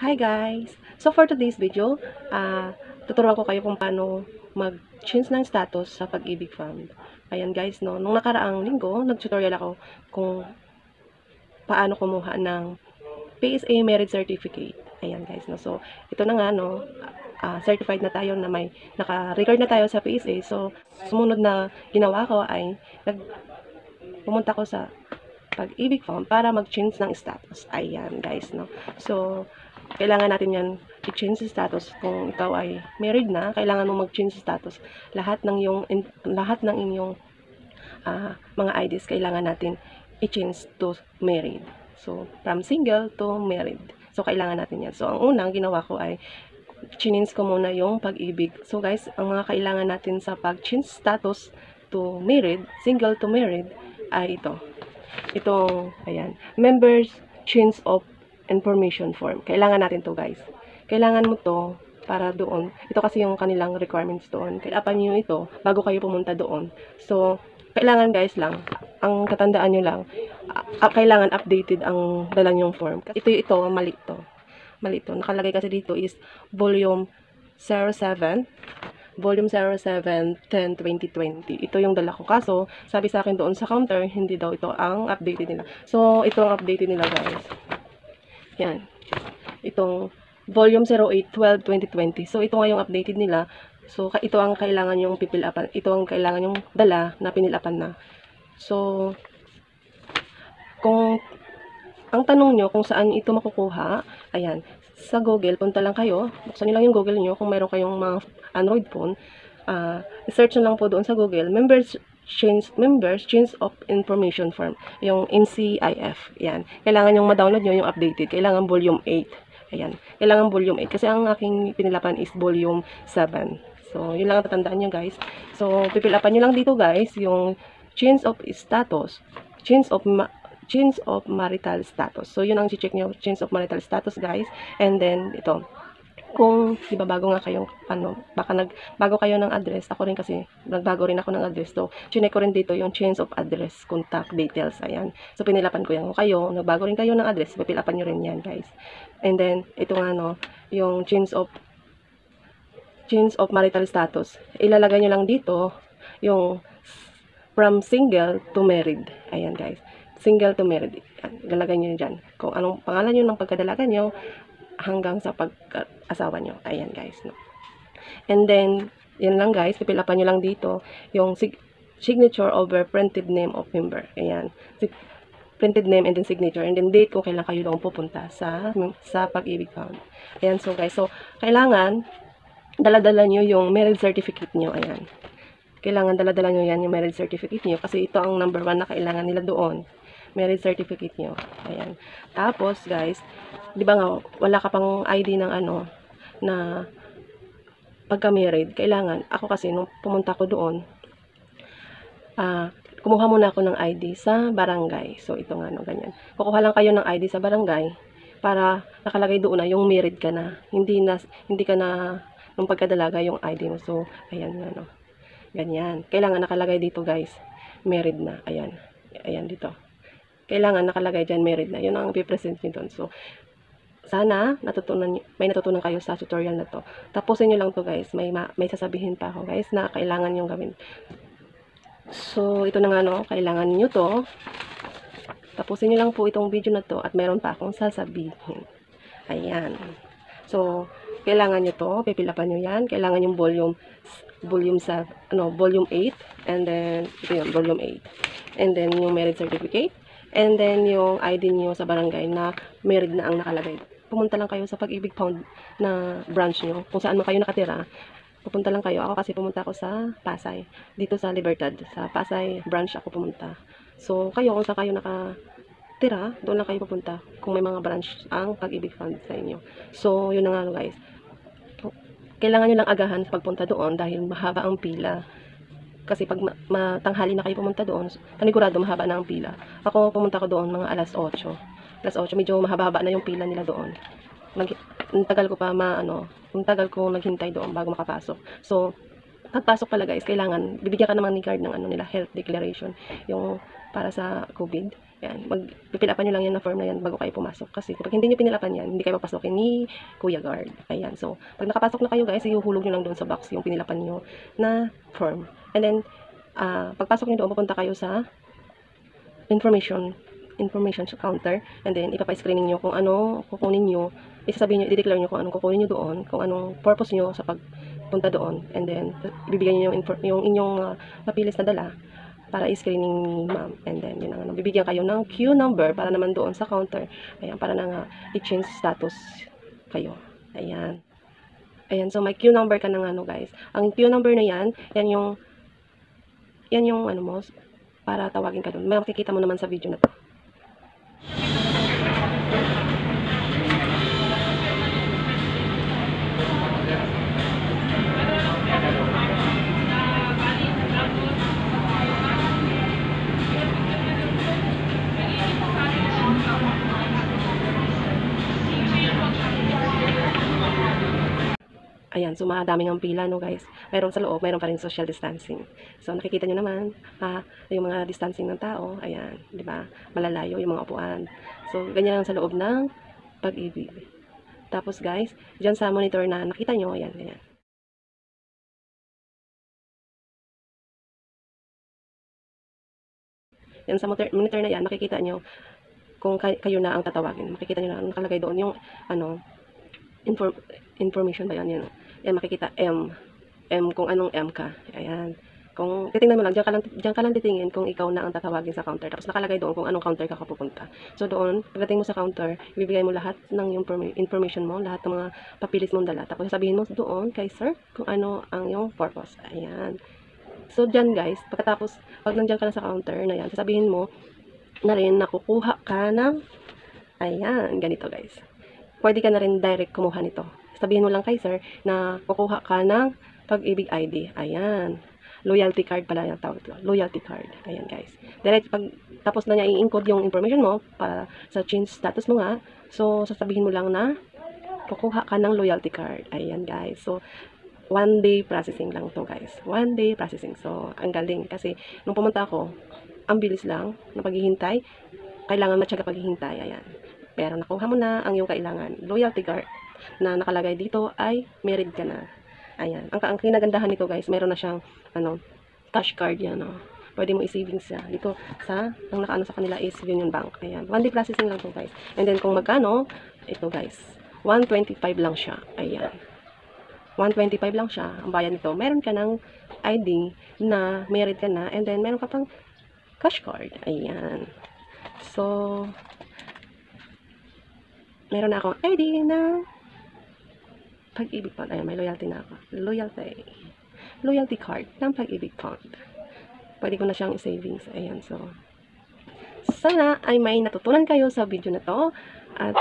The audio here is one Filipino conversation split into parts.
Hi guys! So for today's video, ah tuturuan ko kayo kung paano mag-change ng status sa Pag-ibig Fund. Ayan guys, no, nung nakaraang linggo, nag-tutorial ako kung paano kumuha ng PSA Merit Certificate. Ayan guys, no. So ito na nga no, ah, certified na tayo na may naka-record na tayo sa PSA. So sumunod na ginawa ko ay nag pumunta ko sa Pag-ibig Fund para mag-change ng status. Ayan guys, no. So kailangan natin yan i-change status kung ikaw ay married na, kailangan mo mag-change status. Lahat ng yung lahat ng inyong ah, mga IDs kailangan natin i-change to married. So, from single to married. So, kailangan natin yan. So, ang unang ginawa ko ay chinins ko muna yung pag-ibig. So, guys, ang mga kailangan natin sa pag-change status to married, single to married, ay ito. Itong, ayan, members change of information form. Kailangan natin to guys. Kailangan mo to para doon. Ito kasi yung kanilang requirements doon. Kailangan nyo ito bago kayo pumunta doon. So, kailangan guys lang, ang katandaan nyo lang, ah, kailangan updated ang dala nyong form. Ito ito, mali to. Mali to. Nakalagay kasi dito is volume 07 volume 07 10 2020. Ito yung dala ko. Kaso, sabi sa akin doon sa counter, hindi daw ito ang updated nila. So, ito ang updated nila guys. Yan. Itong volume 08 12 2020. So, ito nga yung updated nila. So, ito ang kailangan yung pipilapan. Ito ang kailangan yung dala na pinilapan na. So, kung ang tanong nyo kung saan ito makukuha, ayan, sa Google, punta lang kayo, buksan nyo lang yung Google nyo kung meron kayong mga Android phone, ah, search lang po doon sa Google, members change members change of information form yung NCIF yan. Kailangan yung ma-download nyo yung updated. Kailangan volume 8 ayan. Kailangan volume 8 kasi ang aking pinilapan is volume 7 so yun lang ang tatandaan nyo guys. So pipilapan nyo lang dito guys yung change of status change of change of marital status. So, yun ang check nyo, change of marital status, guys. And then, ito, kung, di ba, bago nga kayong, ano, baka nag, bago kayo ng address, ako rin kasi, nagbago rin ako ng address. So, chinek ko rin dito yung change of address, contact details, ayan. So, pinilapan ko yan. Kung kayo, nagbago rin kayo ng address, pipilapan nyo rin yan, guys. And then, ito nga, no, yung change of, change of marital status. Ilalagay nyo lang dito, yung, from single to married. Ayan, guys single to married. Yan, ilalagay nyo dyan. Kung anong pangalan nyo ng pagkadalaga nyo hanggang sa pag-asawa nyo. Ayan guys. No? And then, yun lang guys. Pipilapan nyo lang dito yung sig- signature over printed name of member. Ayan. Sig- printed name and then signature and then date kung kailan kayo doon pupunta sa sa pag-ibig fund. Ayan, so guys, so kailangan dala-dala nyo yung marriage certificate nyo. Ayan. Kailangan dala-dala nyo yan yung marriage certificate nyo kasi ito ang number one na kailangan nila doon marriage certificate nyo. Ayan. Tapos, guys, di ba nga, wala ka pang ID ng ano, na pagka-married, kailangan, ako kasi, nung pumunta ko doon, ah, kumuha muna ako ng ID sa barangay. So, ito nga, no, ganyan. Kukuha lang kayo ng ID sa barangay para nakalagay doon na yung married ka na. Hindi na, hindi ka na, nung pagkadalaga yung ID mo. So, ayan nga, no. Ganyan. Kailangan nakalagay dito, guys. Married na. Ayan. Ayan dito kailangan nakalagay dyan married na. Yun ang ipipresent nyo doon. So, sana natutunan, may natutunan kayo sa tutorial na to. Tapusin nyo lang to guys. May, ma- may sasabihin pa ako guys na kailangan yung gawin. So, ito na nga no. Kailangan nyo to. Tapusin nyo lang po itong video na to at meron pa akong sasabihin. Ayan. So, kailangan nyo to. Pipilapan nyo yan. Kailangan yung volume volume sa ano volume 8 and then ito yun volume 8 and then yung marriage certificate and then yung ID niyo sa barangay na married na ang nakalagay pumunta lang kayo sa pag-ibig pound na branch nyo kung saan man kayo nakatira pupunta lang kayo ako kasi pumunta ako sa Pasay dito sa Libertad sa Pasay branch ako pumunta so kayo kung saan kayo nakatira doon lang kayo pupunta kung may mga branch ang pag-ibig fund sa inyo so yun na nga guys kailangan nyo lang agahan sa pagpunta doon dahil mahaba ang pila. Kasi pag ma- matanghali na kayo pumunta doon, panigurado mahaba na ang pila. Ako pumunta ko doon mga alas 8. Alas 8, medyo mahaba-haba na yung pila nila doon. Ang tagal ko pa ma ano, ang tagal ko naghintay doon bago makapasok. So, pagpasok pala guys, kailangan bibigyan ka naman ni card ng ano nila, health declaration, yung para sa COVID. Yan, magpipilapan nyo lang yan na form na yan bago kayo pumasok. Kasi kapag hindi nyo pinilapan yan, hindi kayo papasokin ni Kuya Guard. Ayan, so, pag nakapasok na kayo guys, ihuhulog nyo lang doon sa box yung pinilapan nyo na form. And then, ah, pagpasok nyo doon, pupunta kayo sa information information sa counter and then ipapa-screening nyo kung ano kukunin nyo. Isasabihin nyo, i-declare nyo kung anong kukunin nyo doon kung anong purpose nyo sa pagpunta doon and then ibibigay nyo yung, yung inyong uh, papilis na dala para i-screening ni ma'am. And then yun ang ano, bibigyan kayo ng queue number para naman doon sa counter. Ayan, para na nga i-change status kayo. Ayan. Ayan, so may queue number ka na nga no guys. Ang queue number na yan, yan yung yan yung ano mo para tawagin ka doon. Makikita mo naman sa video na to Ayan, so madaming ang pila, no guys. Meron sa loob, meron pa rin social distancing. So nakikita nyo naman, ha, yung mga distancing ng tao, ayan, di ba? Malalayo yung mga upuan. So ganyan lang sa loob ng pag-ibig. Tapos guys, dyan sa monitor na nakita nyo, ayan, ganyan. Yan sa monitor, na yan, makikita nyo kung kay- kayo na ang tatawagin. Makikita nyo na nakalagay doon yung ano, inform information ba yan? Yan, yan makikita M. M kung anong M ka. Ayan. Kung titingnan mo lang, diyan ka lang, diyan ka lang titingin kung ikaw na ang tatawagin sa counter. Tapos nakalagay doon kung anong counter ka kapupunta. So doon, pagdating mo sa counter, ibibigay mo lahat ng inform- information mo, lahat ng mga papilis mong dala. Tapos sasabihin mo doon kay sir kung ano ang yung purpose. Ayan. So dyan guys, pagkatapos, pag nandiyan ka na sa counter na yan, sasabihin mo na rin na kukuha ka ng, ayan, ganito guys pwede ka na rin direct kumuha nito. Sabihin mo lang kay sir na kukuha ka ng pag-ibig ID. Ayan. Loyalty card pala yung tawag ito. Loyalty card. Ayan guys. Direct pag tapos na niya i-encode yung information mo para sa change status mo nga. So, sasabihin mo lang na kukuha ka ng loyalty card. Ayan guys. So, one day processing lang to guys. One day processing. So, ang galing. Kasi, nung pumunta ako, ang bilis lang na paghihintay. Kailangan matyaga paghihintay. Ayan. Pero nakuha mo na ang iyong kailangan. Loyalty card na nakalagay dito ay married ka na. Ayan. Ang, ang kinagandahan nito guys, meron na siyang ano, cash card yan. Oh. Pwede mo i-savings siya. Dito sa, ang nakaano sa kanila is Union Bank. Ayan. One day processing lang to guys. And then kung magkano, ito guys, 125 lang siya. Ayan. 125 lang siya. Ang bayan nito. Meron ka ng ID na married ka na. And then meron ka pang cash card. Ayan. So, meron na akong ID na pag-ibig fund. Ayan, may loyalty na ako. Loyalty. Loyalty card ng pag-ibig fund. Pwede ko na siyang savings. Ayan, so. Sana ay may natutunan kayo sa video na to. At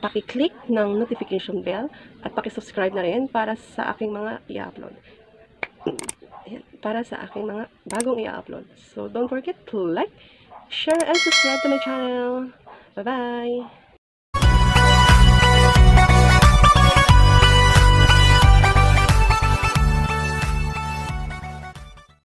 paki-click ng notification bell at paki-subscribe na rin para sa aking mga i-upload. Para sa aking mga bagong i-upload. So, don't forget to like, share, and subscribe to my channel. Bye-bye!